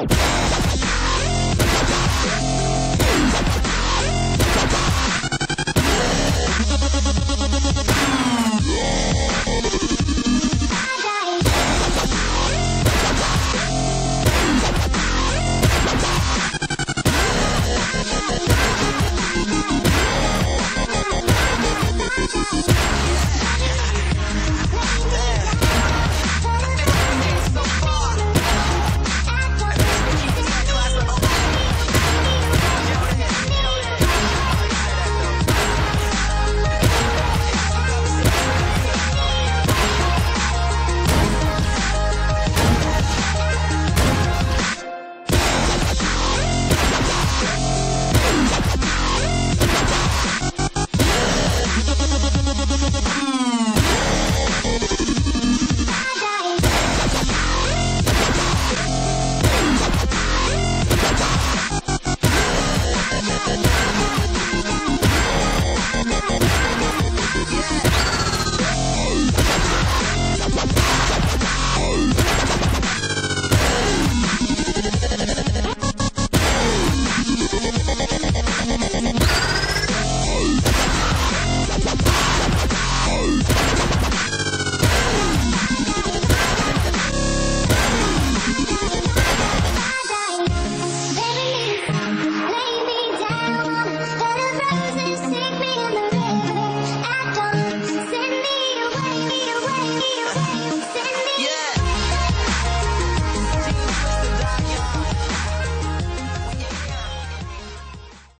Oh!